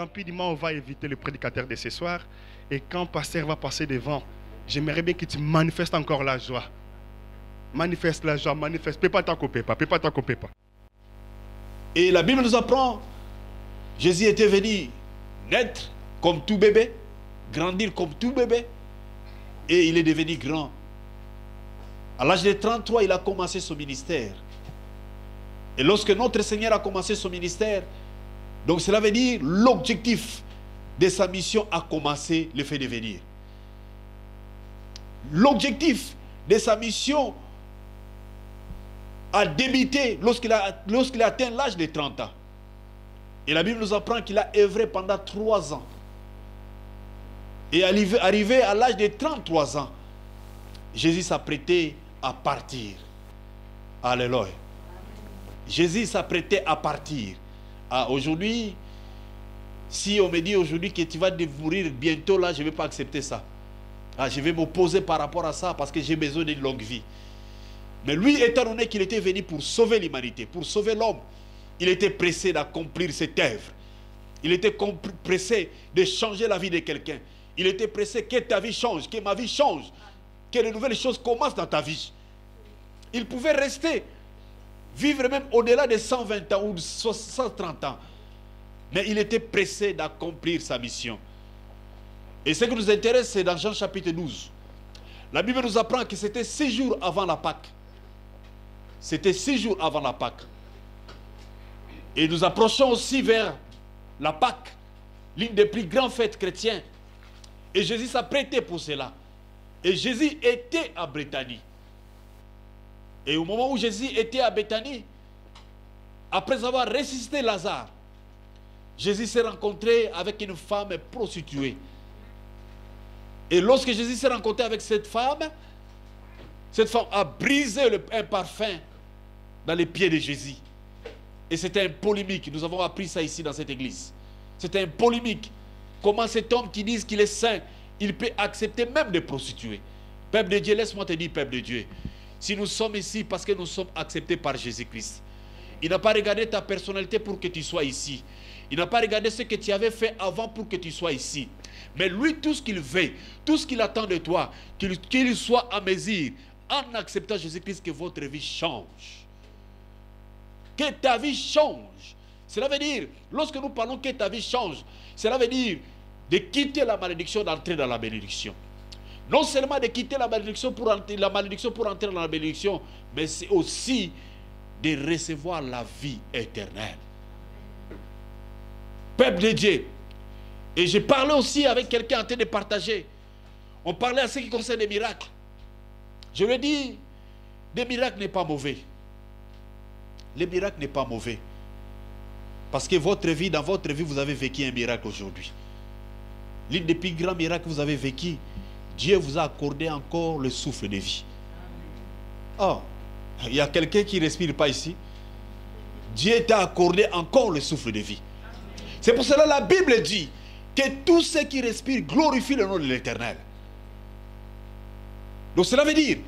rapidement, on va éviter le prédicateur de ce soir. Et quand pasteur va passer devant, j'aimerais bien que tu manifestes encore la joie. Manifeste la joie, manifeste. Pépa ta pas, pépa ta pas. Et la Bible nous apprend, Jésus était venu naître comme tout bébé, grandir comme tout bébé, et il est devenu grand. À l'âge de 33, il a commencé son ministère. Et lorsque notre Seigneur a commencé son ministère, donc cela veut dire l'objectif de sa mission a commencé le fait de venir. L'objectif de sa mission a débuté lorsqu'il a, lorsqu'il a atteint l'âge de 30 ans. Et la Bible nous apprend qu'il a œuvré pendant trois ans. Et arrivé à l'âge de 33 ans, Jésus s'apprêtait à partir. Alléluia. Jésus s'apprêtait à partir. Ah, aujourd'hui, si on me dit aujourd'hui que tu vas mourir bientôt, là, je ne vais pas accepter ça. Ah, je vais m'opposer par rapport à ça parce que j'ai besoin d'une longue vie. Mais lui, étant donné qu'il était venu pour sauver l'humanité, pour sauver l'homme, il était pressé d'accomplir cette œuvre. Il était pressé de changer la vie de quelqu'un. Il était pressé que ta vie change, que ma vie change, que de nouvelles choses commencent dans ta vie. Il pouvait rester, vivre même au-delà de 120 ans ou de 130 ans. Mais il était pressé d'accomplir sa mission. Et ce qui nous intéresse, c'est dans Jean chapitre 12. La Bible nous apprend que c'était six jours avant la Pâque. C'était six jours avant la Pâque. Et nous approchons aussi vers la Pâque, l'une des plus grandes fêtes chrétiennes. Et Jésus s'apprêtait pour cela. Et Jésus était à Bretagne. Et au moment où Jésus était à Bethanie, après avoir ressuscité Lazare, Jésus s'est rencontré avec une femme prostituée. Et lorsque Jésus s'est rencontré avec cette femme, cette femme a brisé un parfum dans les pieds de Jésus. Et c'était un polémique. Nous avons appris ça ici dans cette église. C'était un polémique. Comment cet homme qui dit qu'il est saint, il peut accepter même de prostituer. Peuple de Dieu, laisse-moi te dire, peuple de Dieu. Si nous sommes ici parce que nous sommes acceptés par Jésus-Christ, il n'a pas regardé ta personnalité pour que tu sois ici. Il n'a pas regardé ce que tu avais fait avant pour que tu sois ici. Mais lui, tout ce qu'il veut, tout ce qu'il attend de toi, qu'il soit à mesure, en acceptant Jésus-Christ, que votre vie change. Que ta vie change. Cela veut dire, lorsque nous parlons que ta vie change, cela veut dire de quitter la malédiction, d'entrer dans la bénédiction. Non seulement de quitter la malédiction pour entrer, dans la bénédiction, mais c'est aussi de recevoir la vie éternelle. Peuple de Dieu. Et j'ai parlé aussi avec quelqu'un en train de partager. On parlait à ce qui concerne les miracles. Je lui ai dit, des miracles n'est pas mauvais. Les miracles n'est pas mauvais. Parce que votre vie, dans votre vie, vous avez vécu un miracle aujourd'hui. L'une des plus grands miracles que vous avez vécu, Dieu vous a accordé encore le souffle de vie. Oh, il y a quelqu'un qui ne respire pas ici. Dieu t'a accordé encore le souffle de vie. C'est pour cela que la Bible dit que tous ceux qui respirent glorifient le nom de l'Éternel. Donc cela veut dire,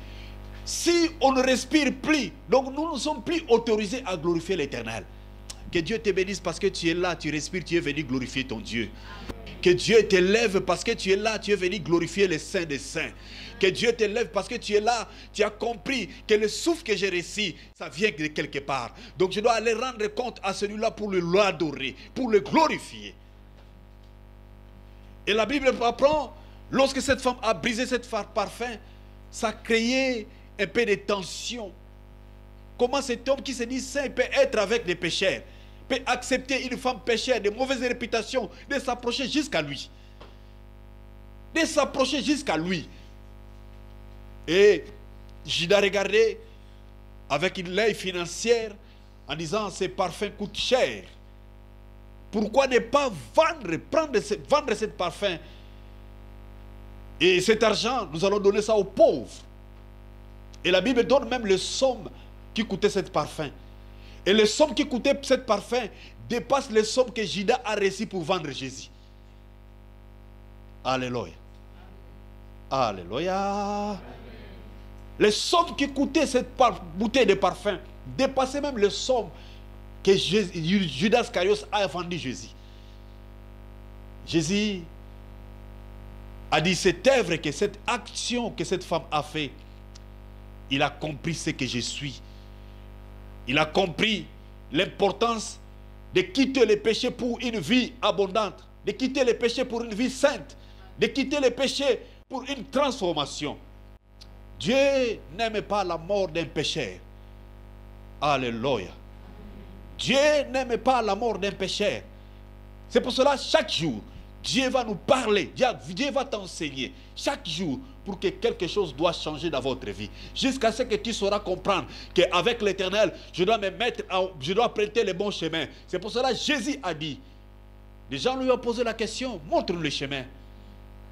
si on ne respire plus, donc nous ne sommes plus autorisés à glorifier l'Éternel. Que Dieu te bénisse parce que tu es là, tu respires, tu es venu glorifier ton Dieu. Que Dieu t'élève parce que tu es là, tu es venu glorifier les saints des saints. Que Dieu t'élève parce que tu es là, tu as compris que le souffle que j'ai réussi, ça vient de quelque part. Donc je dois aller rendre compte à celui-là pour le l'adorer, pour le glorifier. Et la Bible apprend, lorsque cette femme a brisé cette parfum, ça a créé un peu de tension. Comment cet homme qui se dit saint peut être avec des pécheurs peut accepter une femme péchère de mauvaise réputation, de s'approcher jusqu'à lui. De s'approcher jusqu'à lui. Et Judas regardé avec une l'œil financière en disant ces parfums coûtent cher. Pourquoi ne pas vendre, prendre, vendre ce parfum? Et cet argent, nous allons donner ça aux pauvres. Et la Bible donne même le somme qui coûtait ce parfum. Et les sommes qui coûtaient ce parfum dépassent les sommes que Judas a reçues pour vendre Jésus. Alléluia. Alléluia. Les sommes qui coûtaient cette bouteille de parfum dépassaient même les sommes que Judas Carios a vendu Jésus. Jésus a dit cette œuvre, que cette action que cette femme a fait, il a compris ce que je suis. Il a compris l'importance de quitter les péchés pour une vie abondante, de quitter les péchés pour une vie sainte, de quitter les péchés pour une transformation. Dieu n'aime pas la mort d'un pécheur. Alléluia. Dieu n'aime pas la mort d'un pécheur. C'est pour cela, chaque jour, Dieu va nous parler, Dieu va t'enseigner chaque jour pour que quelque chose doit changer dans votre vie. Jusqu'à ce que tu sauras comprendre qu'avec l'éternel, je dois me mettre, je dois prêter le bon chemin. C'est pour cela que Jésus a dit, les gens lui ont posé la question, montre-nous le chemin.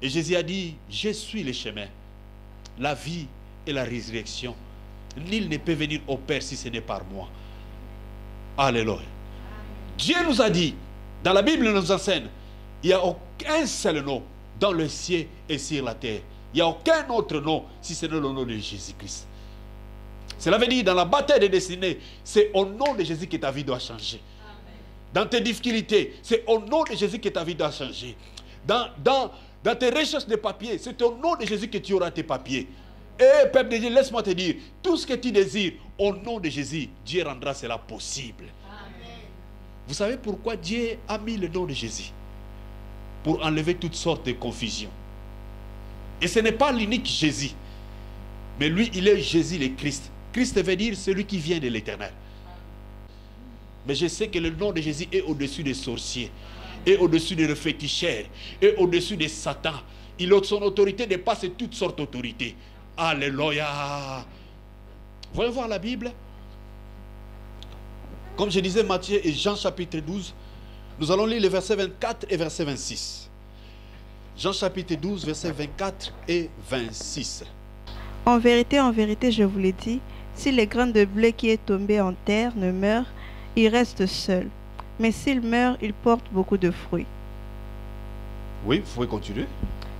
Et Jésus a dit, je suis le chemin, la vie et la résurrection. Nul ne peut venir au Père si ce n'est par moi. Alléluia. Dieu nous a dit, dans la Bible nous enseigne, il n'y a aucun seul nom dans le ciel et sur la terre. Il n'y a aucun autre nom si ce n'est le nom de Jésus-Christ. Cela veut dire, dans la bataille des destinées, c'est au nom de Jésus que ta vie doit changer. Dans tes difficultés, c'est au nom de Jésus que ta vie doit changer. Dans, dans, dans tes recherches de papiers, c'est au nom de Jésus que tu auras tes papiers. Et peuple de Dieu, laisse-moi te dire, tout ce que tu désires, au nom de Jésus, Dieu rendra cela possible. Vous savez pourquoi Dieu a mis le nom de Jésus? Pour enlever toutes sortes de confusions. Et ce n'est pas l'unique Jésus. Mais lui, il est Jésus le Christ. Christ veut dire celui qui vient de l'éternel. Mais je sais que le nom de Jésus est au-dessus des sorciers, et au-dessus des féticheurs, et au-dessus des Satan. Il a son autorité dépasse toutes sortes d'autorités. Alléluia. Voyons voir la Bible. Comme je disais, Matthieu et Jean chapitre 12, nous allons lire les versets 24 et verset 26. Jean chapitre 12, versets 24 et 26. En vérité, en vérité, je vous l'ai dit, si le grain de blé qui est tombé en terre ne meurt, il reste seul. Mais s'il meurt, il porte beaucoup de fruits. Oui, vous pouvez continuer.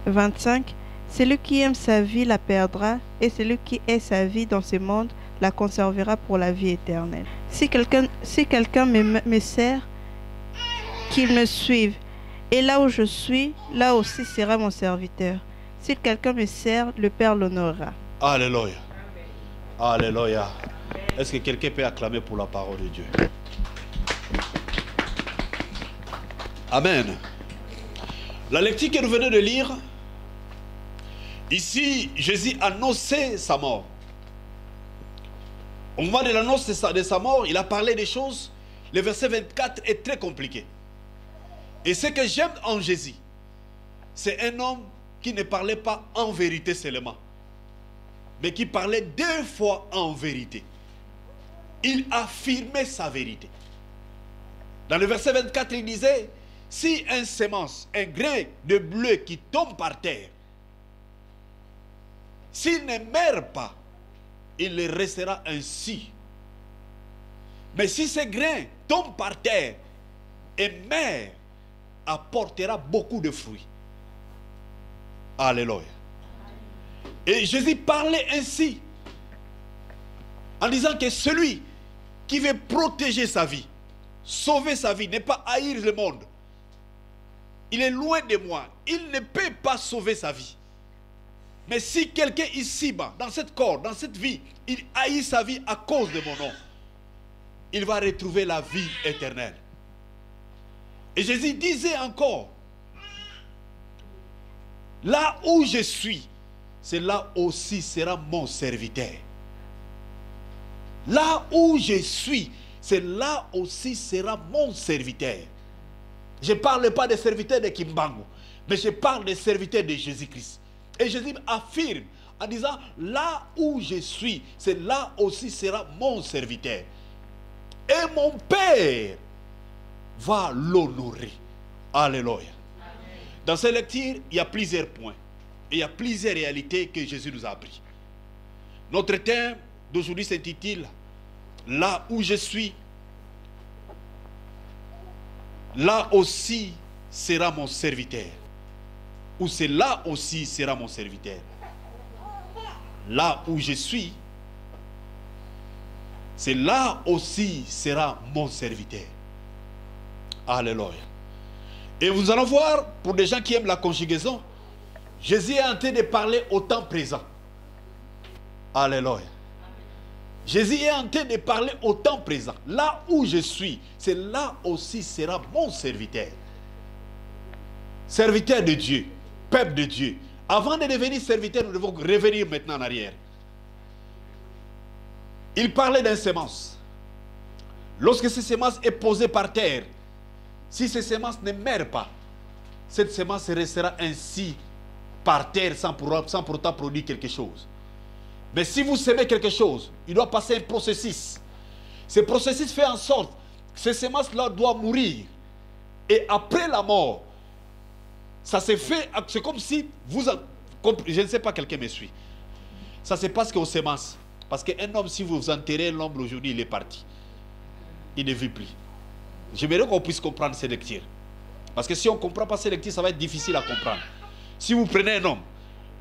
25. Celui qui aime sa vie la perdra, et celui qui hait sa vie dans ce monde la conservera pour la vie éternelle. Si quelqu'un si quelqu'un me, me sert, qu'il me suive. Et là où je suis, là aussi sera mon serviteur. Si quelqu'un me sert, le Père l'honorera. Alléluia. Alléluia. Est-ce que quelqu'un peut acclamer pour la parole de Dieu? Amen. La lecture que nous venons de lire Ici, Jésus annonçait sa mort. Au moment de l'annonce de sa, mort, il a parlé des choses. Le verset 24 est très compliqué. Et ce que j'aime en Jésus, c'est un homme qui ne parlait pas en vérité seulement, mais qui parlait deux fois en vérité. Il affirmait sa vérité. Dans le verset 24, il disait, si un sémence, un grain de bleu qui tombe par terre, s'il ne meurt pas, il restera ainsi. Mais si ce grain tombe par terre et meurt, apportera beaucoup de fruits. Alléluia. Et Jésus parlait ainsi, en disant que celui qui veut protéger sa vie, sauver sa vie, n'est pas haïr le monde. Il est loin de moi. Il ne peut pas sauver sa vie. Mais si quelqu'un ici-bas, dans cette corps, dans cette vie, il haït sa vie à cause de mon nom, il va retrouver la vie éternelle. Et Jésus disait encore, là où je suis, c'est là aussi sera mon serviteur. Là où je suis, c'est là aussi sera mon serviteur. Je ne parle pas des serviteurs de Kimbangu, mais je parle des serviteurs de Jésus-Christ. Et Jésus affirme en disant, là où je suis, c'est là aussi sera mon serviteur. Et mon Père va l'honorer. Alléluia. Dans cette lecture, il y a plusieurs points. Et il y a plusieurs réalités que Jésus nous a appris. Notre thème d'aujourd'hui s'intitule Là où je suis, là aussi sera mon serviteur où c'est là aussi sera mon serviteur. Là où je suis, c'est là aussi sera mon serviteur. Alléluia. Et vous allons voir, pour des gens qui aiment la conjugaison, Jésus est en train de parler au temps présent. Alléluia. Jésus est en train de parler au temps présent. Là où je suis, c'est là aussi sera mon serviteur. Serviteur de Dieu, peuple de Dieu. Avant de devenir serviteur, nous devons revenir maintenant en arrière. Il parlait d'un sémence. Lorsque cette sémence est posée par terre, si cette sémence ne meurt pas, cette sémence restera ainsi par terre sans, sans pourtant produire quelque chose. Mais si vous semez quelque chose, il doit passer un processus. Ce processus fait en sorte que ces semences-là doivent mourir. Et après la mort, ça se fait, c'est comme si vous, je ne sais pas, quelqu'un me suit. Ça se passe qu'aux semences. Parce qu'un homme, si vous enterrez l'homme aujourd'hui, il est parti. Il ne vit plus. J'aimerais qu'on puisse comprendre ces lectures. Parce que si on ne comprend pas ces lectures, ça va être difficile à comprendre. Si vous prenez un homme,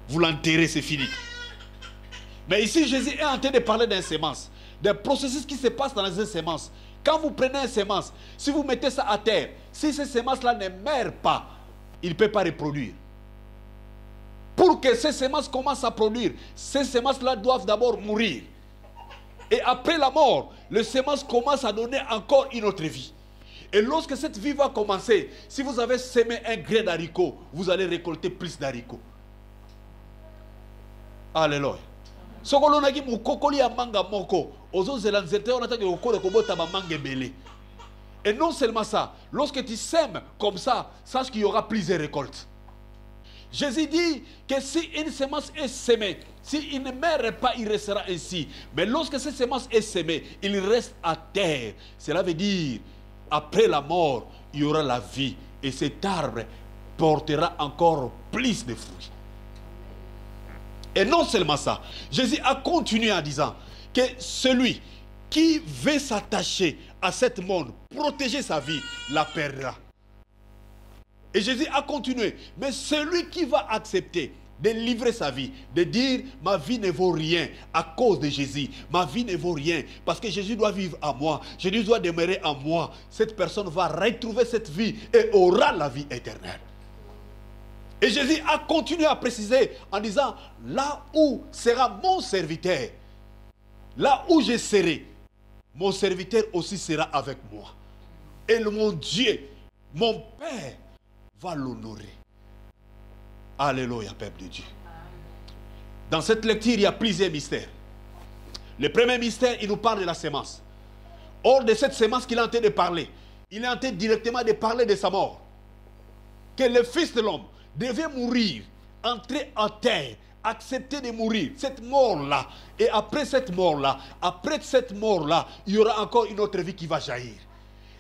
vous l'enterrez, c'est fini. Mais ici, Jésus est en train de parler d'un sémence, d'un processus qui se passe dans une sémence. Quand vous prenez un sémence, si vous mettez ça à terre, si ces sémences-là ne meurent pas, il ne peut pas reproduire. Pour que ces semences commencent à produire, ces semences-là doivent d'abord mourir. Et après la mort, les semences commencent à donner encore une autre vie. Et lorsque cette vie va commencer, si vous avez semé un grain d'haricot, vous allez récolter plus d'haricots. Alléluia soko olonaki mokokoli ya manga moko ozozela nzete wana manga et non seulement ça lorsque tu sèmes comme ça sache qu'il y aura plusieurs récoltes Jésus dit que si une semence est semée, s'il ne meurt pas, il restera ainsi. Mais lorsque cette semence est semée, il reste à terre. Cela veut dire, après la mort, il y aura la vie. Et cet arbre portera encore plus de fruits. Et non seulement ça, Jésus a continué en disant que celui qui veut s'attacher à cette monde, protéger sa vie, la perdra. Et Jésus a continué. Mais celui qui va accepter de livrer sa vie, de dire ma vie ne vaut rien à cause de Jésus, ma vie ne vaut rien parce que Jésus doit vivre à moi, Jésus doit demeurer en moi, cette personne va retrouver cette vie et aura la vie éternelle. Et Jésus a continué à préciser en disant, là où sera mon serviteur, là où je serai, mon serviteur aussi sera avec moi. Et mon Dieu, mon Père, va l'honorer. Alléluia, peuple de Dieu. Dans cette lecture, il y a plusieurs mystères. Le premier mystère, il nous parle de la sémence. Hors de cette sémence qu'il est en train de parler, il est en train directement de parler de sa mort. Que le Fils de l'homme devait mourir, entrer en terre, accepter de mourir, cette mort-là. Et après cette mort-là, après cette mort-là, il y aura encore une autre vie qui va jaillir.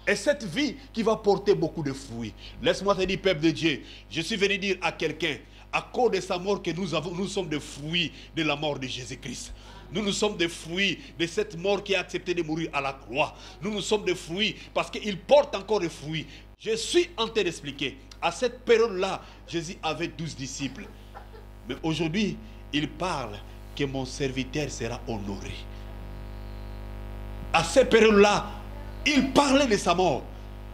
Et cette vie qui va porter beaucoup de fruits. Laisse-moi te dire, peuple de Dieu, je suis venu dire à quelqu'un, à cause de sa mort que nous avons, nous sommes des fruits de la mort de Jésus-Christ. Nous, nous sommes des fruits de cette mort qui a accepté de mourir à la croix. Nous, nous sommes des fruits parce qu'il porte encore des fruits. Je suis en train d'expliquer. À cette période-là, Jésus avait douze disciples. Mais aujourd'hui, il parle que mon serviteur sera honoré. À cette période-là, il parlait de sa mort.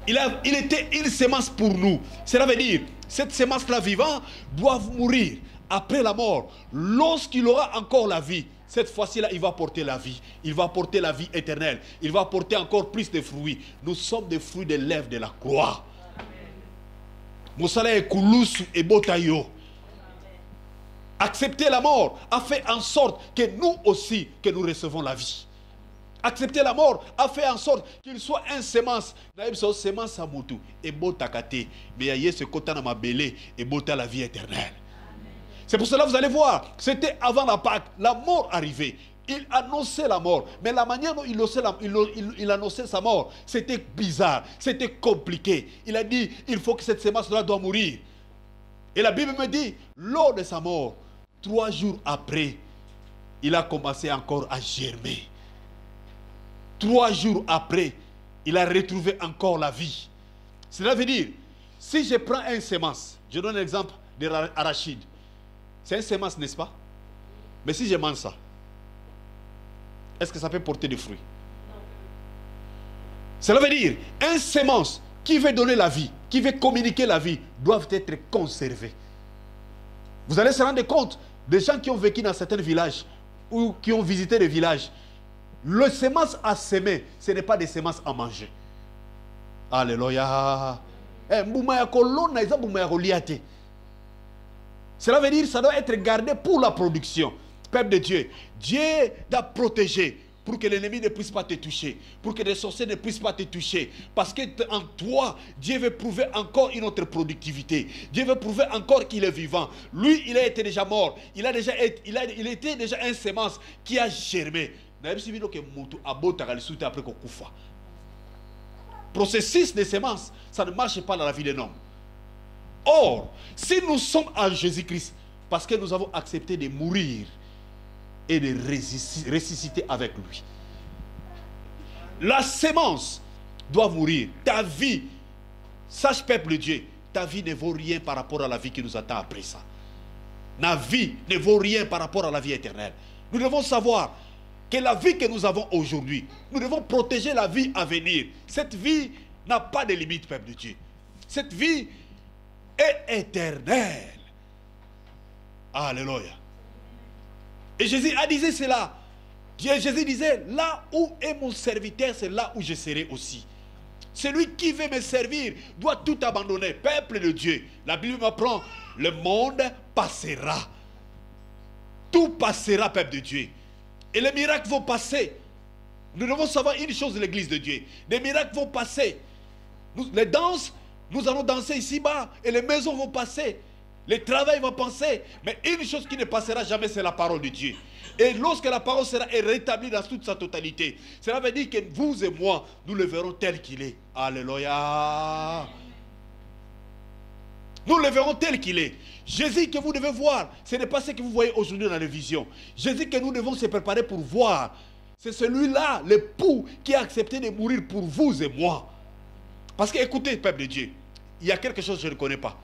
Il, était une sémence pour nous. Cela veut dire, cette sémence-là vivant doit mourir après la mort. Lorsqu'il aura encore la vie, cette fois-ci-là, il va porter la vie. Il va porter la vie éternelle. Il va porter encore plus de fruits. Nous sommes des fruits des lèvres de la croix. Moussala et Botayo. Accepter la mort a fait en sorte que nous aussi, que nous recevons la vie. Accepter la mort a fait en sorte qu'il soit un sémence. sémence à Moutou. Et Botakate. Mais il y a ce côté dans ma belé et Bota la vie éternelle. C'est pour cela que vous allez voir, c'était avant la Pâque, la mort arrivait. Il annonçait la mort. Mais la manière dont il, annonçait, sa mort, c'était bizarre, c'était compliqué. Il a dit, il faut que cette sémence-là doit mourir. Et la Bible me dit, lors de sa mort, trois jours après, il a commencé encore à germer. Trois jours après, il a retrouvé encore la vie. Cela veut dire, si je prends un sémence, je donne l'exemple de l'arachide. C'est un sémence, n'est-ce pas? Mais si je mange ça, est-ce que ça peut porter des fruits? Cela veut dire, un sémence qui veut donner la vie, qui veut communiquer la vie, doivent être conservés. Vous allez se rendre compte, des gens qui ont vécu dans certains villages ou qui ont visité des villages, le semence à semer, ce n'est pas des semences à manger. Alléluia. Eh, Cela veut dire que ça doit être gardé pour la production. Peuple de Dieu, Dieu doit protéger pour que l'ennemi ne puisse pas te toucher, pour que les sorciers ne puissent pas te toucher. Parce que en toi, Dieu veut prouver encore une autre productivité. Dieu veut prouver encore qu'il est vivant. Lui, il a été déjà mort. Il a déjà été, il était déjà un semence qui a germé. Processus de semences, ça ne marche pas dans la vie d'un homme. Or, si nous sommes en Jésus-Christ, parce que nous avons accepté de mourir et de ressusciter avec lui. La sémence doit mourir. Ta vie, sache peuple Dieu, ta vie ne vaut rien par rapport à la vie qui nous attend après ça. La vie ne vaut rien par rapport à la vie éternelle. Nous devons savoir que la vie que nous avons aujourd'hui, nous devons protéger la vie à venir. Cette vie n'a pas de limite, peuple de Dieu. Cette vie est éternelle. Alléluia. Et Jésus a dit cela. Jésus disait, là où est mon serviteur, c'est là où je serai aussi. Celui qui veut me servir doit tout abandonner. Peuple de Dieu. La Bible m'apprend, le monde passera. Tout passera, peuple de Dieu. Et les miracles vont passer. Nous devons savoir une chose de l'église de Dieu. Les miracles vont passer. les danses, nous allons danser ici-bas. Et les maisons vont passer. Le travail va passer. Mais une chose qui ne passera jamais, c'est la parole de Dieu. Et lorsque la parole sera rétablie dans toute sa totalité, cela veut dire que vous et moi, nous le verrons tel qu'il est. Alléluia. Nous le verrons tel qu'il est. Jésus que vous devez voir, ce n'est pas ce que vous voyez aujourd'hui dans les visions. Jésus que nous devons se préparer pour voir, c'est celui-là, l'époux, qui a accepté de mourir pour vous et moi. Parce que écoutez, peuple de Dieu, il y a quelque chose que je ne connais pas.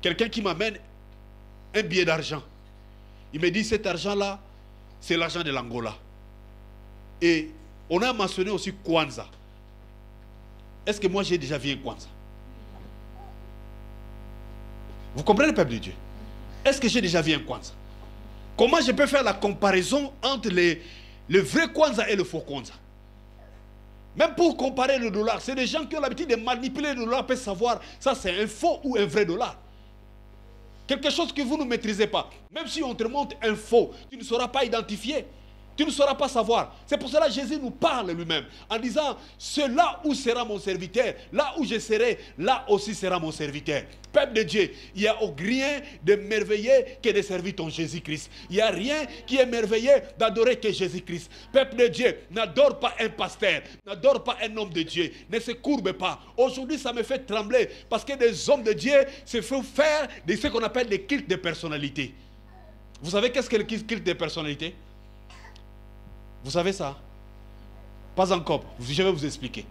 Quelqu'un qui m'amène un billet d'argent. Il me dit cet argent-là, c'est l'argent de l'Angola. Et on a mentionné aussi Kwanzaa. Est-ce que moi j'ai déjà vu un Kwanzaa? Vous comprenez, peuple de Dieu? Est-ce que j'ai déjà vu un Kwanzaa? Comment je peux faire la comparaison entre le vrai Kwanzaa et le faux Kwanzaa? Même pour comparer le dollar, c'est des gens qui ont l'habitude de manipuler le dollar pour savoir ça c'est un faux ou un vrai dollar. Quelque chose que vous ne maîtrisez pas. Même si on te montre un faux, tu ne sauras pas identifier. Tu ne sauras pas savoir. C'est pour cela que Jésus nous parle lui-même en disant, c'est là où sera mon serviteur, là où je serai, là aussi sera mon serviteur. Peuple de Dieu, il n'y a rien de merveilleux que de servir ton Jésus-Christ. Il n'y a rien qui est merveilleux d'adorer que Jésus-Christ. Peuple de Dieu, n'adore pas un pasteur, n'adore pas un homme de Dieu, ne se courbe pas. Aujourd'hui, ça me fait trembler parce que des hommes de Dieu se font faire de ce qu'on appelle des cultes de personnalité. Vous savez qu'est-ce que le culte de personnalité? Vous savez ça? Pas encore. Je vais vous expliquer.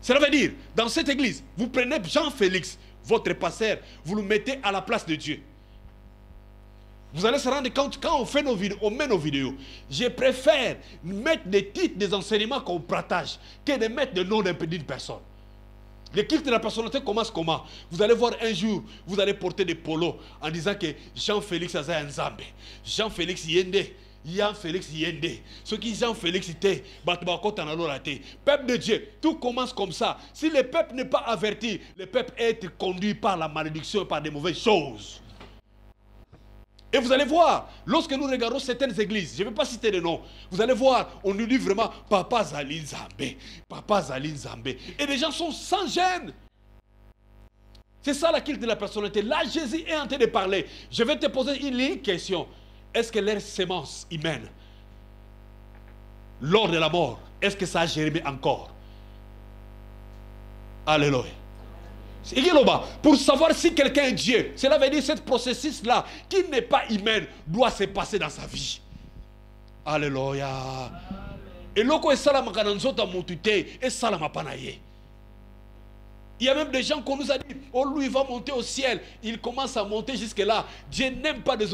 Cela veut dire, dans cette église, vous prenez Jean-Félix, votre pasteur, vous le mettez à la place de Dieu. Vous allez se rendre compte, quand on fait nos vidéos, on met nos vidéos, je préfère mettre des titres des enseignements qu'on partage que de mettre le nom d'une personne. Le culte de la personnalité commence comment? Vous allez voir un jour, vous allez porter des polos en disant que Jean-Félix a un Zambé. Jean-Félix Yende, Jean Félix Yende. Ce qui Jean Félix était, Peuple de Dieu, tout commence comme ça. Si le peuple n'est pas averti, le peuple est conduit par la malédiction et par des mauvaises choses. Et vous allez voir, lorsque nous regardons certaines églises, je ne vais pas citer de noms, vous allez voir, on nous dit vraiment Papa Zalin Zambé, Papa Zalin Zambé. Et les gens sont sans gêne. C'est ça la culte de la personnalité. Là, Jésus est en train de parler. Je vais te poser une question. Est-ce que leur sémence humaine, lors de la mort, est-ce que ça a germé encore? Alléluia. Pour savoir si quelqu'un est Dieu, cela veut dire que ce processus-là, qui n'est pas humain, doit se passer dans sa vie. Alléluia. Et loko esalamaka Il y a même des gens qu'on nous a dit, oh lui va monter au ciel. Il commence à monter jusque là. Dieu n'aime pas des.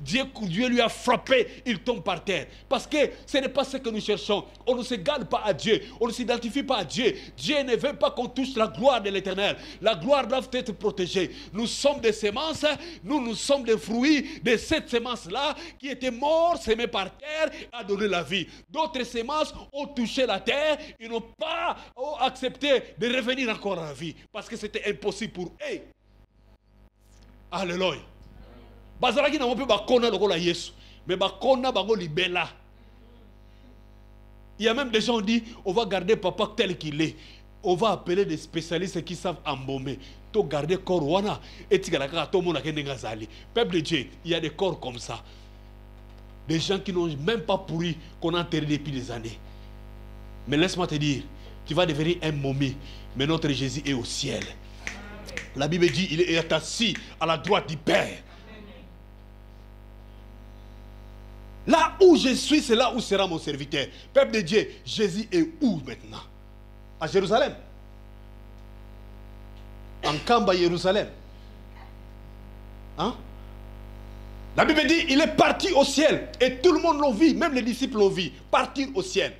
Dieu, lui a frappé, il tombe par terre. Parce que ce n'est pas ce que nous cherchons. On ne se garde pas à Dieu. On ne s'identifie pas à Dieu. Dieu ne veut pas qu'on touche la gloire de l'éternel. La gloire doit être protégée. Nous sommes des semences. Nous, nous sommes des fruits de cette semence-là qui était morte, semée par terre, a donné la vie. D'autres semences ont touché la terre. Ils n'ont pas accepté de revenir encore vie parce que c'était impossible pour eux. Alléluia. bazalaki na mpe bakona lokola yesu mais bakona bango il y a même des gens qui disent on va garder papa tel qu'il est. On va appeler des spécialistes qui savent embaumer. To garder corps wana peuple de dieu il y a des corps comme ça. Des gens qui n'ont même pas pourri qu'on a enterré depuis des années. Mais laisse-moi te dire tu vas devenir un momie mais notre Jésus est au ciel. La Bible dit il est assis à la droite du Père. Là où je suis, c'est là où sera mon serviteur. Peuple de Dieu, Jésus est où maintenant? À Jérusalem. En Kamba, Jérusalem. Hein? La Bible dit il est parti au ciel. Et tout le monde l'a vu, même les disciples l'ont vu. Partir au ciel.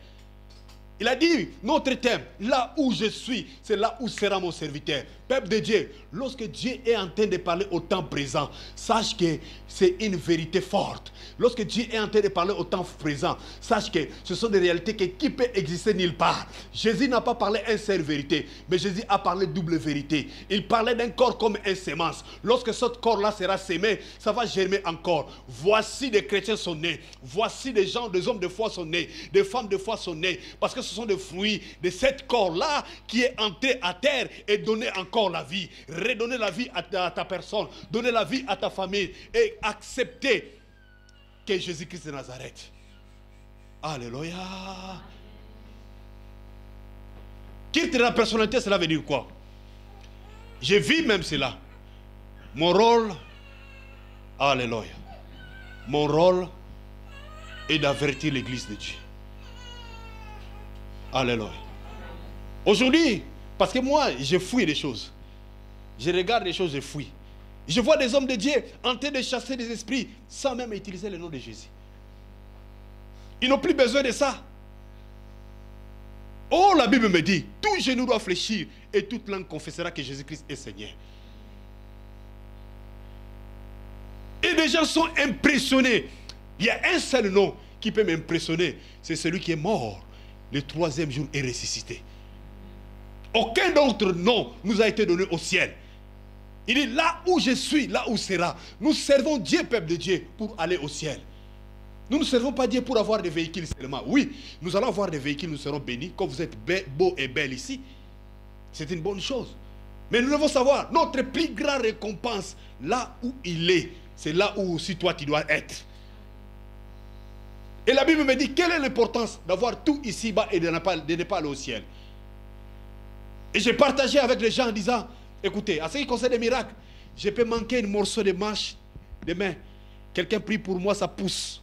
Il a dit, notre thème, là où je suis, c'est là où sera mon serviteur. Peuple de Dieu, lorsque Dieu est en train de parler au temps présent, sache que c'est une vérité forte. Lorsque Dieu est en train de parler au temps présent, sache que ce sont des réalités qui peuvent exister nulle part. Jésus n'a pas parlé une seule vérité, mais Jésus a parlé double vérité. Il parlait d'un corps comme une semence. Lorsque ce corps-là sera sémé, ça va germer encore. Voici des chrétiens sont nés. Voici des gens, des hommes de foi sont nés. Des femmes de foi sont nés. Parce que ce sont des fruits de cet corps-là qui est entré à terre et donné encore la vie. Redonner la vie à ta, personne. Donner la vie à ta famille. Et accepter que Jésus-Christ de Nazareth. Alléluia. Quitte la personnalité, cela veut dire quoi? Je vis même cela. Mon rôle, Alléluia. Mon rôle est d'avertir l'église de Dieu. Alléluia. Aujourd'hui, parce que moi, je fouille les choses. Je regarde les choses, je fouille. Je vois des hommes de Dieu en train de chasser des esprits sans même utiliser le nom de Jésus. Ils n'ont plus besoin de ça. Oh, la Bible me dit, tout genou doit fléchir et toute langue confessera que Jésus-Christ est Seigneur. Et les gens sont impressionnés. Il y a un seul nom qui peut m'impressionner. C'est celui qui est mort. Le troisième jour est ressuscité. Aucun autre nom nous a été donné au ciel. Il dit là où je suis, là où sera. Nous servons Dieu, peuple de Dieu, pour aller au ciel. Nous ne servons pas Dieu pour avoir des véhicules seulement. Oui, nous allons avoir des véhicules, nous serons bénis. Comme vous êtes beau et belle ici, c'est une bonne chose. Mais nous devons savoir, notre plus grande récompense, là où il est, c'est là où aussi toi tu dois être. Et la Bible me dit, quelle est l'importance d'avoir tout ici-bas et de ne, pas, de aller au ciel? Et j'ai partagé avec les gens en disant, Écoutez, à ce qui concerne les miracles, je peux manquer un morceau de marche demain. Quelqu'un prie pour moi, ça pousse.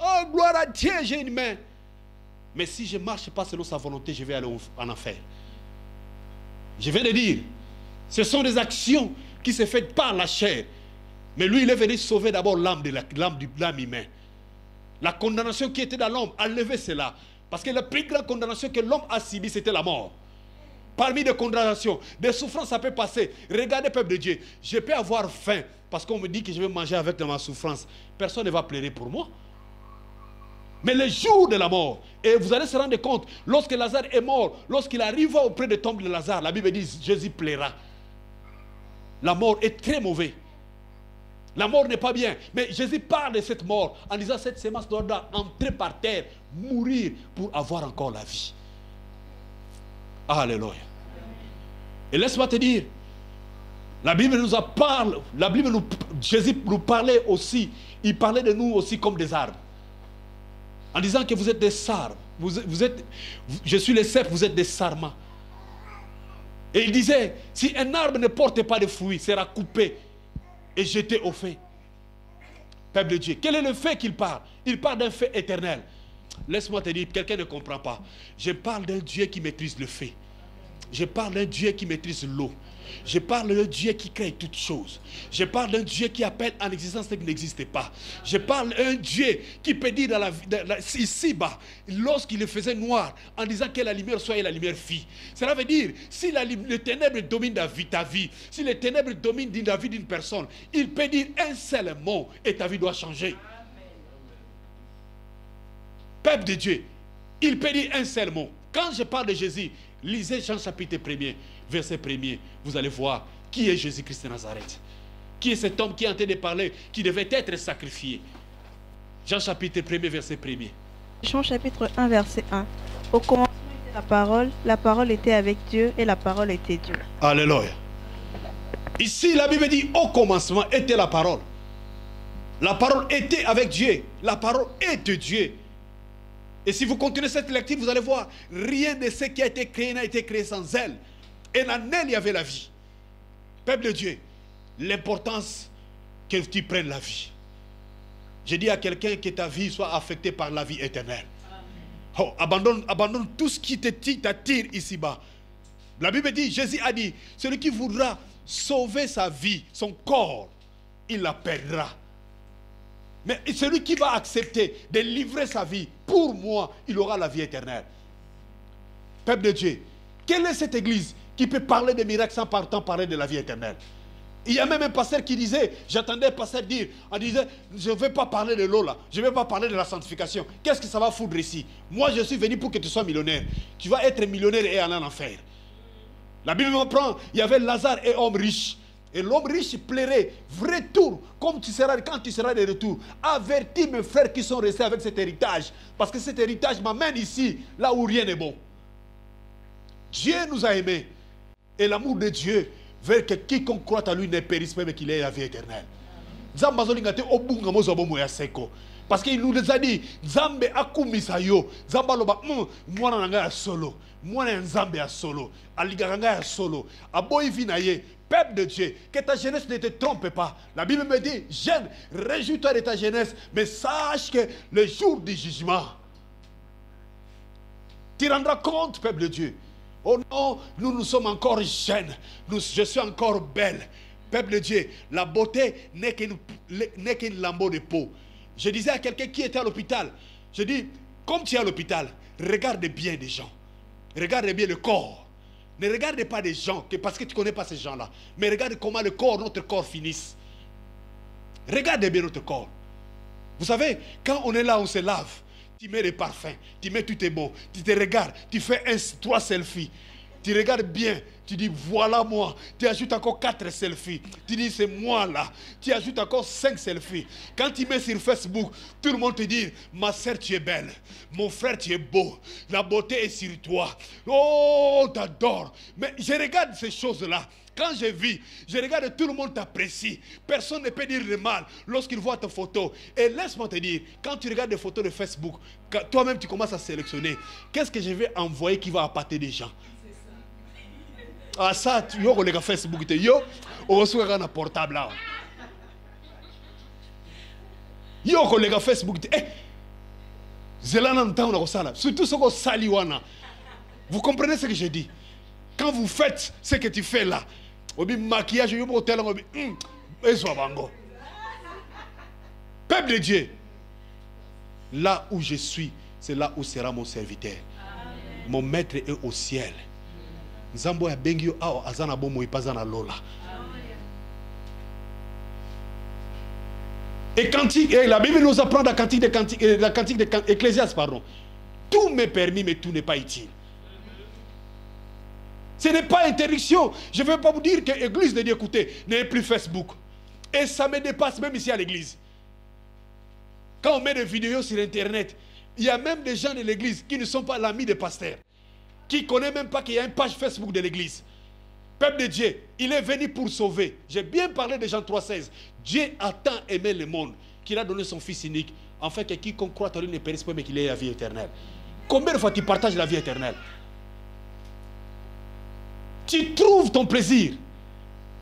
Oh, gloire à Dieu, j'ai une main. Mais si je marche pas selon sa volonté, je vais aller en enfer. Je vais le dire. Ce sont des actions qui se font par la chair. Mais lui, il est venu sauver d'abord l'âme de l'âme du l'âme humain. La condamnation qui était dans l'homme, enlever cela. Parce que la plus grande condamnation que l'homme a subie, c'était la mort. Parmi des condamnations, des souffrances, ça peut passer. Regardez, peuple de Dieu, je peux avoir faim parce qu'on me dit que je vais manger avec ma souffrance. Personne ne va pleurer pour moi. Mais le jour de la mort, et vous allez se rendre compte, lorsque Lazare est mort, lorsqu'il arrive auprès de tombe de Lazare, la Bible dit Jésus plaira. La mort est très mauvaise. La mort n'est pas bien. Mais Jésus parle de cette mort en disant cette sémence doit entrer par terre, mourir pour avoir encore la vie. Alléluia. Et laisse-moi te dire, la Bible nous a parlé, la Bible nous, Jésus nous parlait aussi, il parlait de nous aussi comme des arbres. En disant que vous êtes des arbres, vous, êtes, je suis le cep, vous êtes des sarments. Et il disait, si un arbre ne porte pas de fruits, sera coupé et jeté au feu. Peuple de Dieu, quel est le fait qu'il parle? Il parle d'un fait éternel. Laisse-moi te dire, quelqu'un ne comprend pas. Je parle d'un Dieu qui maîtrise le fait. Je parle d'un Dieu qui maîtrise l'eau. Je parle d'un Dieu qui crée toutes choses. Je parle d'un Dieu qui appelle en existence ce qui n'existe pas. Je parle d'un Dieu qui peut dire dans la, ici-bas, lorsqu'il le faisait noir, en disant que la lumière soit et la lumière fit. Cela veut dire, si la, le ténèbre domine ta vie, ta vie, si les ténèbres dominent la vie d'une personne, il peut dire un seul mot et ta vie doit changer. Peuple de Dieu, il peut dire un seul mot. Quand je parle de Jésus, lisez Jean chapitre 1er, verset 1er. Vous allez voir qui est Jésus-Christ de Nazareth. Qui est cet homme qui est en train de parler, qui devait être sacrifié. Jean chapitre 1er, verset 1er. Jean chapitre 1, verset 1. Au commencement était la parole, la parole était avec Dieu et la parole était Dieu. Alléluia. Ici, la Bible dit au commencement était la parole. La parole était avec Dieu. La parole est de Dieu. Et si vous continuez cette lecture, vous allez voir, rien de ce qui a été créé n'a été créé sans elle. Et en elle, il y avait la vie. Peuple de Dieu, l'importance que tu prennes la vie. Je dis à quelqu'un que ta vie soit affectée par la vie éternelle. Oh, abandonne, abandonne tout ce qui t'attire ici-bas. La Bible dit, Jésus a dit, celui qui voudra sauver sa vie, son corps, il la perdra. Mais celui qui va accepter de livrer sa vie, pour moi, il aura la vie éternelle. Peuple de Dieu, quelle est cette église qui peut parler des miracles sans pourtant parler de la vie éternelle il y a même un pasteur qui disait, j'attendais un pasteur dire, on disait, je ne vais pas parler de l'eau là, je ne vais pas parler de la sanctification. Qu'est-ce que ça va foutre ici? Moi, je suis venu pour que tu sois millionnaire. Tu vas être millionnaire et aller en enfer. La Bible me prend, il y avait Lazare et homme riche. Et l'homme riche plairait, vrai tour, comme tu seras quand tu seras de retour. Avertis mes frères qui sont restés avec cet héritage. Parce que cet héritage m'amène ici, là où rien n'est bon. Dieu nous a aimés. Et l'amour de Dieu veut que quiconque croit à lui ne périsse pas, mais qu'il ait la vie éternelle. Parce qu'il nous a dit, nanga ya solo. Solo. Solo. Peuple de Dieu, que ta jeunesse ne te trompe pas. La Bible me dit, jeune, réjouis-toi de ta jeunesse, mais sache que le jour du jugement, tu rendras compte, peuple de Dieu. Oh non, nous, nous sommes encore jeunes. Je suis encore belle. Peuple de Dieu, la beauté n'est qu'une lambeau de peau. Je disais à quelqu'un qui était à l'hôpital, je dis, comme tu es à l'hôpital, regarde bien les gens. Regarde bien le corps. Ne regarde pas des gens parce que tu ne connais pas ces gens-là. Mais regarde comment le corps, notre corps finisse. Regarde bien notre corps. Vous savez, quand on est là, on se lave. Tu mets des parfums, tu mets tout est bon. Tu te regardes, tu fais un, trois selfies. Tu regardes bien, tu dis voilà moi. Tu ajoutes encore quatre selfies. Tu dis c'est moi là. Tu ajoutes encore cinq selfies. Quand tu mets sur Facebook, tout le monde te dit ma soeur tu es belle. Mon frère tu es beau. La beauté est sur toi. Oh, t'adore. Mais je regarde ces choses-là. Quand je vis, je regarde tout le monde t'apprécie. Personne ne peut dire de mal lorsqu'il voit ta photo. Et laisse-moi te dire, quand tu regardes des photos de Facebook, toi-même tu commences à sélectionner. Qu'est-ce que je vais envoyer qui va appâter des gens? Ah ça yo kolega facebook te yo okosuka kaka na portable awa yo kolega facebook eh, zela na ntango na kosala surtout vous comprenez ce que je dis? Quand vous faites ce que tu fais là obi maquillage yo bokotelango obi mm, ezwa bango peuple de dieu là où je suis c'est là où sera mon serviteur mon maître est au ciel nzambe oyo abengi yo awa aza lola Et, cantique, et la Bible nous apprend la cantique cantique, la cantique de Ecclésias, pardon. Tout m'est permis, mais tout n'est pas utile. Ce n'est pas interdiction. Je ne veux pas vous dire que l'église de Dieu, écoutez, n'est plus Facebook. Et ça me dépasse même ici à l'église. Quand on met des vidéos sur Internet, il y a même des gens de l'église qui ne sont pas l'ami des pasteurs qui ne connaît même pas qu'il y a une page Facebook de l'église. Peuple de Dieu, il est venu pour sauver. J'ai bien parlé de Jean 3,16. Dieu a tant aimé le monde qu'il a donné son Fils unique, afin que quiconque croit en lui ne périsse pas, mais qu'il ait la vie éternelle. Combien de fois tu partages la vie éternelle? Tu trouves ton plaisir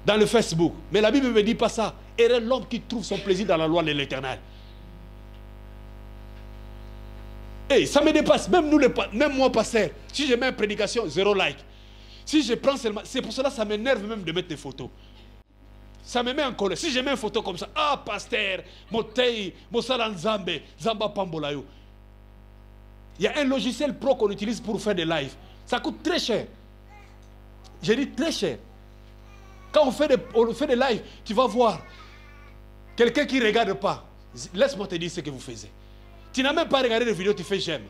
dans le Facebook. Mais la Bible ne me dit pas ça. Et l'homme qui trouve son plaisir dans la loi de l'éternel. Hey, ça me dépasse. Même, nous, même moi, pasteur, si je mets une prédication, zéro like. Si je prends c'est pour cela que ça m'énerve même de mettre des photos. Ça me met en colère. Si je mets une photo comme ça, ah, pasteur, Motei, Mosalan Zambe, Zamba Pambolayo. Il y a un logiciel pro qu'on utilise pour faire des lives. Ça coûte très cher. J'ai dit très cher. Quand on fait, des, on fait des lives, tu vas voir quelqu'un qui ne regarde pas. Laisse-moi te dire ce que vous faites. Tu n'as même pas regardé les vidéos, tu fais j'aime.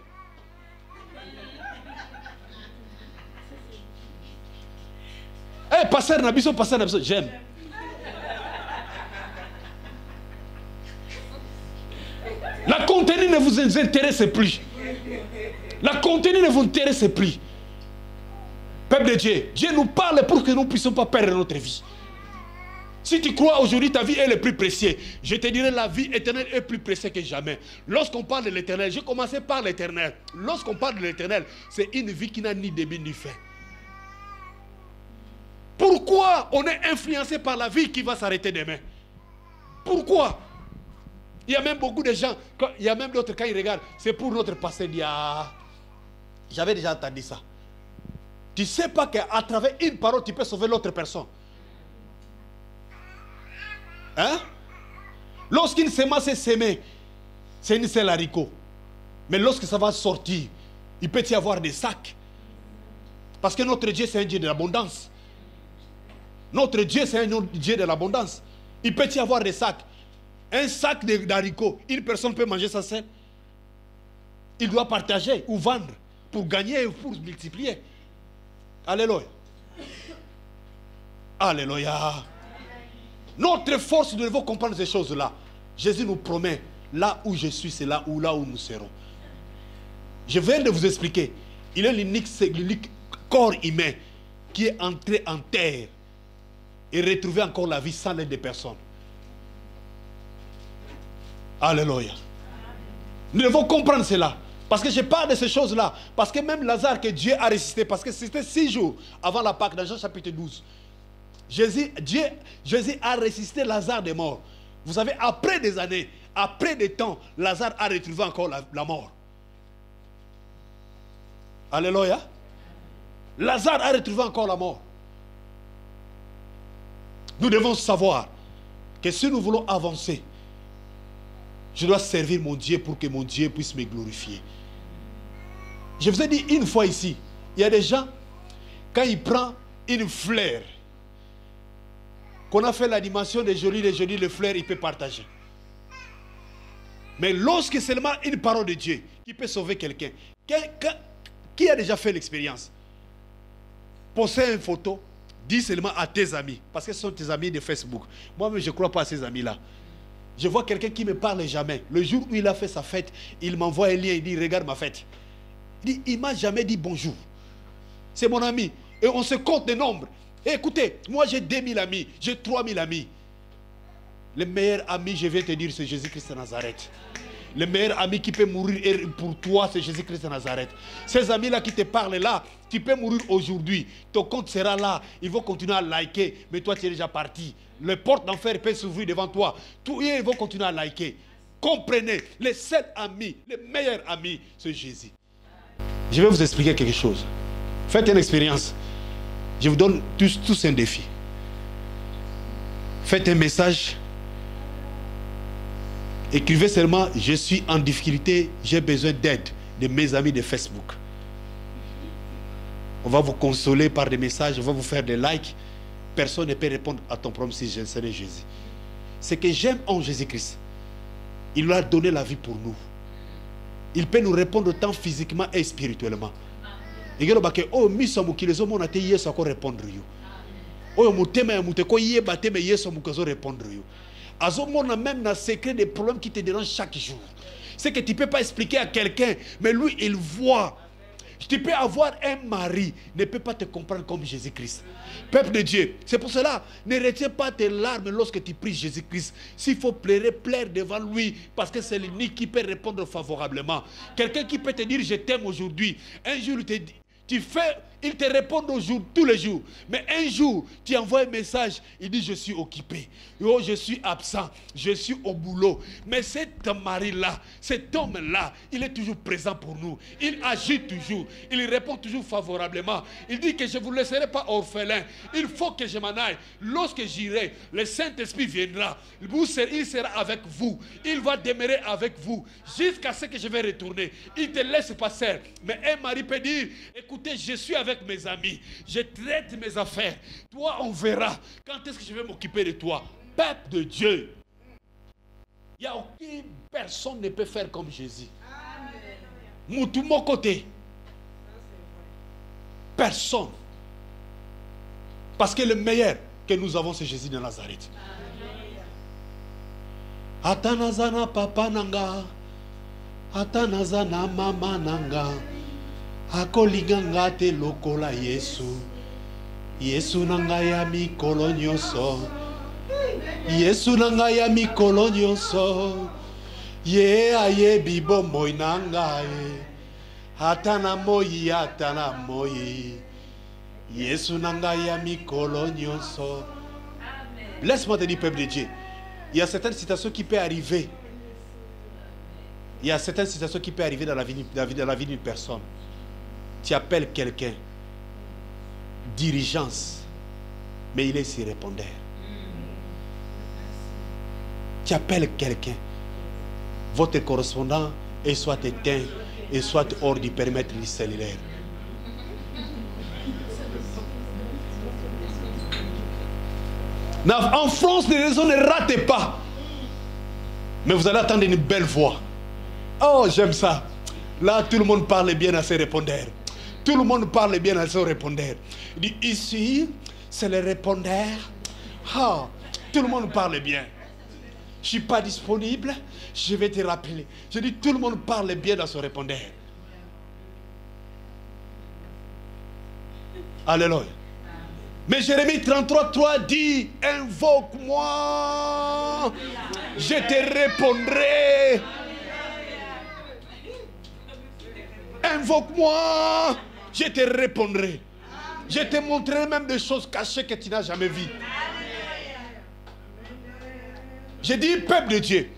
Eh, hey, pasteur Nabiso, pasteur Nabiso, j'aime. La contenu ne vous intéresse plus. La contenu ne vous intéresse plus. Peuple de Dieu, Dieu nous parle pour que nous ne puissions pas perdre notre vie. Si tu crois aujourd'hui ta vie est le plus précieux, je te dirais la vie éternelle est plus précieuse que jamais. Lorsqu'on parle de l'éternel, j'ai commencé par l'éternel. Lorsqu'on parle de l'éternel, c'est une vie qui n'a ni début ni fin. Pourquoi on est influencé par la vie qui va s'arrêter demain? Pourquoi? Il y a même beaucoup de gens, il y a même d'autres quand ils regardent, c'est pour notre passé. Ah, j'avais déjà entendu ça. Tu ne sais pas qu'à travers une parole, tu peux sauver l'autre personne. Hein? Lorsqu'une semence est semée, c'est une seule haricot. Mais lorsque ça va sortir, il peut y avoir des sacs. Parce que notre Dieu, c'est un Dieu de l'abondance. Notre Dieu, c'est un Dieu de l'abondance. Il peut y avoir des sacs. Un sac d'haricots, une personne peut manger ça seule. Il doit partager ou vendre pour gagner ou pour multiplier. Alléluia. Alléluia. Notre force, nous devons comprendre ces choses-là. Jésus nous promet, là où je suis, c'est là où, nous serons. Je viens de vous expliquer. Il est l'unique corps humain qui est entré en terre et retrouvé encore la vie sans l'aide des personnes. Alléluia. Nous devons comprendre cela. Parce que je parle de ces choses-là. Parce que même Lazare que Dieu a résisté, parce que c'était six jours avant la Pâque, dans Jean chapitre 12. Jésus, Dieu, Jésus a résisté Lazare des morts. Vous savez, après des années, après des temps, Lazare a retrouvé encore la, la mort. Alléluia. Lazare a retrouvé encore la mort. Nous devons savoir que si nous voulons avancer, je dois servir mon Dieu pour que mon Dieu puisse me glorifier. Je vous ai dit une fois ici, il y a des gens, quand ils prennent une fleur, qu'on a fait l'animation des jolis, des jolis, le fleur, il peut partager. Mais lorsque seulement une parole de Dieu qui peut sauver quelqu'un, qui a déjà fait l'expérience? Poser une photo, dis seulement à tes amis, parce que ce sont tes amis de Facebook. Moi-même, je ne crois pas à ces amis-là. Je vois quelqu'un qui ne me parle jamais. Le jour où il a fait sa fête, il m'envoie un lien, il dit, regarde ma fête. Il ne m'a jamais dit bonjour. C'est mon ami. Et on se compte des nombres. écoutez, moi j'ai 2000 amis, j'ai 3000 amis. Le meilleur ami, je vais te dire, c'est Jésus-Christ de Nazareth. Le meilleur ami qui peut mourir pour toi, c'est Jésus-Christ de Nazareth. Ces amis-là qui te parlent là, tu peux mourir aujourd'hui. Ton compte sera là. Ils vont continuer à liker, mais toi tu es déjà parti. Les portes d'enfer peuvent s'ouvrir devant toi. Tous ils vont continuer à liker. Comprenez, les sept amis, les meilleurs amis, c'est Jésus. Je vais vous expliquer quelque chose. Faites une expérience. Je vous donne tous, un défi. Faites un message. Écrivez seulement, je suis en difficulté, j'ai besoin d'aide de mes amis de Facebook. On va vous consoler par des messages, on va vous faire des likes. Personne ne peut répondre à ton problème si je serai Jésus. C'est que j'aime en Jésus-Christ. Il a donné la vie pour nous. Il peut nous répondre tant physiquement et spirituellement. egelo que oh miso mokili ezomona te yesu akorépondre yo. Oyo motema ya moto ekoyeba te me yesu moto azorépondre yo. Même na secret des problèmes qui te dérangent chaque jour. C'est que tu ne peux pas expliquer à quelqu'un mais lui il voit tu peux avoir un mari, ne peut pas te comprendre comme Jésus-Christ. Peuple de Dieu, c'est pour cela, ne retiens pas tes larmes lorsque tu pries Jésus-Christ. S'il faut pleurer, plaire devant lui, parce que c'est l'unique qui peut répondre favorablement. Quelqu'un qui peut te dire je t'aime aujourd'hui, un jour Tu fais, il te répond tous les jours. Mais un jour, tu envoies un message, il dit je suis occupé. Oh, je suis absent, je suis au boulot. Mais cet mari-là, cet homme-là, il est toujours présent pour nous. Il agit toujours. Il répond toujours favorablement. Il dit que je ne vous laisserai pas orphelin. Il faut que je m'en aille. Lorsque j'irai, le Saint-Esprit viendra. Il sera avec vous. Il va demeurer avec vous jusqu'à ce que je vais retourner. Il te laisse passer. Mais un mari peut dire, écoutez, je suis avec mes amis. Je traite mes affaires. Toi, on verra. Quand est-ce que je vais m'occuper de toi Peuple de Dieu. Il n'y a aucune personne ne peut faire comme Jésus. Moutou mon côté. Personne. Parce que le meilleur que nous avons, c'est Jésus de Nazareth. Atanazana papa nanga. Atanazana mama nanga. Akolinga nga te lokola yesu. Yesu na ngai ya mikolo nyonso. Yesu na ngai ya mikolo nyonso. Ye ayebi bomoi na ngai. Ata na moi ata na moi. Yesu na ngai ya mikolo nyonso. Laisse-moi te dire peuple de dieu il y a certaines situations qui peuvent arriver. Il y a certaines situations qui peuvent arriver dans la vie, dans la vie d'une personne tu appelles quelqu'un, diligence, mais il est sur répondeur. Tu appelles quelqu'un, votre correspondant est soit éteint et soit hors du périmètre du cellulaire. En France, les réseaux ne ratent pas. Mais vous allez attendre une belle voix. Oh, j'aime ça. Là, tout le monde parle bien à ses répondeurs. Tout le monde parle bien à son répondeur. Il dit ici, c'est le répondeur. Ah, tout le monde parle bien. Je ne suis pas disponible, je vais te rappeler. Je dis tout le monde parle bien dans son répondeur. Alléluia. Mais Jérémie 33, 3 dit, invoque-moi, je te répondrai. Invoque-moi je te répondrai. Je te montrerai même des choses cachées que tu n'as jamais vues. J'ai dit, peuple de Dieu,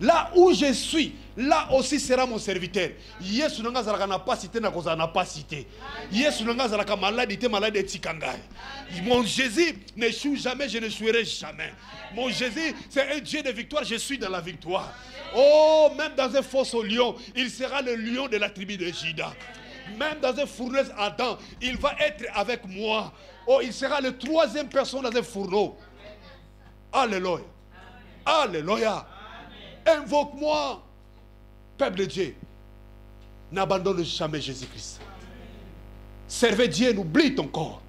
là où je suis, là aussi sera mon serviteur. Yesu nanga zalaka na na koza na pasité. Yesu nanga zalaka malade te malade tikangai. Mon Jésus n'échoue jamais, je ne jouerai jamais. Mon Jésus, c'est un Dieu de victoire, je suis dans la victoire. Oh, même dans un fosse au lion, il sera le lion de la tribu de Jida même dans un fourneau Adam, il va être avec moi. Oh, il sera le troisième personne dans un fourneau. Alléluia. Alléluia. Invoque-moi, peuple de Dieu. N'abandonne jamais Jésus-Christ. Servez Dieu, n'oublie ton corps.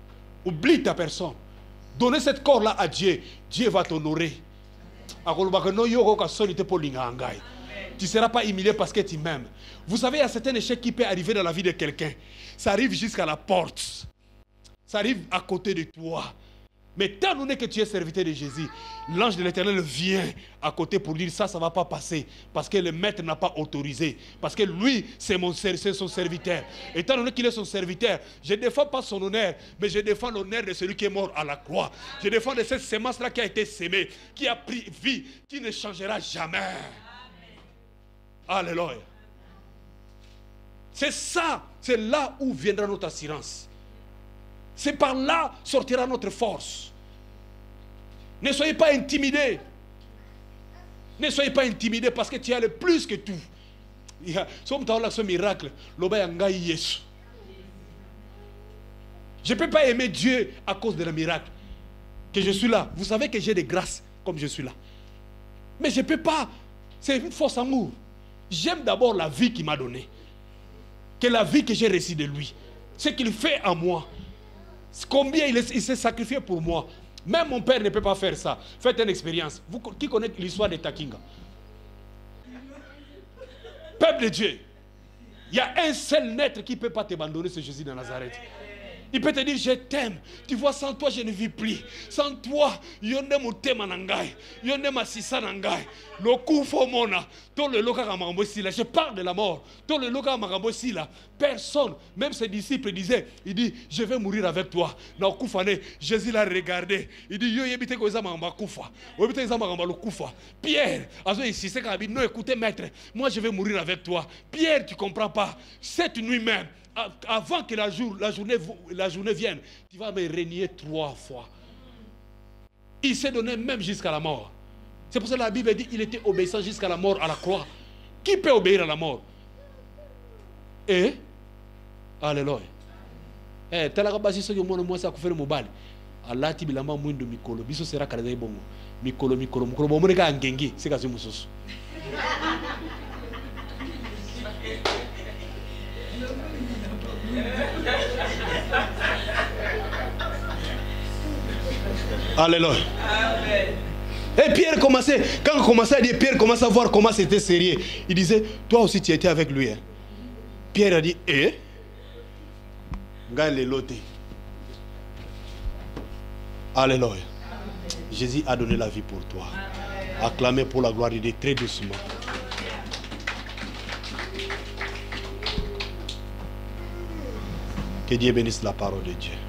Oublie ta personne. Donnez cette corps-là à Dieu. Dieu va t'honorer tu ne seras pas humilié parce que tu m'aimes. Vous savez, il y a certains échecs qui peuvent arriver dans la vie de quelqu'un. Ça arrive jusqu'à la porte. Ça arrive à côté de toi. Mais tant donné que tu es serviteur de Jésus, l'ange de l'éternel vient à côté pour dire ça, ça ne va pas passer. Parce que le maître n'a pas autorisé. Parce que lui, c'est son serviteur. Étant donné qu'il est son serviteur, je ne défends pas son honneur, mais je défends l'honneur de celui qui est mort à la croix. Je défends de cette semence-là qui a été sémée, qui a pris vie, qui ne changera jamais. Alléluia. C'est ça, c'est là où viendra notre assurance. C'est par là sortira notre force. Ne soyez pas intimidés. Ne soyez pas intimidés parce que tu as le plus que tout. je ne peux pas aimer Dieu à cause de le miracle. Que je suis là. Vous savez que j'ai des grâces comme je suis là. Mais je ne peux pas. C'est une force amour. J'aime d'abord la vie qu'il m'a donnée. Que la vie que j'ai reçue de lui. Ce qu'il fait en moi. Combien il s'est sacrifié pour moi? Même mon père ne peut pas faire ça. Faites une expérience. Vous qui connaissez l'histoire de Takinga? Peuple de Dieu. Il y a un seul naître qui ne peut pas t'abandonner, c'est Jésus de Nazareth. Il peut te dire, je t'aime. Tu vois, sans toi, je ne vis plus. Sans toi, yonde motema nangai. Yonde masisa. Le. Je parle de la mort. Personne, même ses disciples disaient, il dit, je vais mourir avec toi. Na Jésus l'a regardé. Il dit. Pierre, non, écoutez maître, moi je vais mourir avec toi. Pierre, tu comprends pas. Cette nuit même, avant que la, jour, la, journée, vienne, tu vas me régner trois fois. Il s'est donné même jusqu'à la mort. C'est pour ça que la Bible dit qu'il était obéissant jusqu'à la mort à la croix. Qui peut obéir à la mort? Et Alléluia. Eh, bilamba mwindo mikolo Alléluia. Et Pierre commençait, quand on commençait à dire, Pierre commençait à voir comment c'était sérieux. Il disait, toi aussi tu étais avec lui. Hein. Pierre a dit, eh? Alléluia. Jésus a donné la vie pour toi. Acclamez pour la gloire de Dieu très doucement. Que Dieu bénisse la parole de Dieu.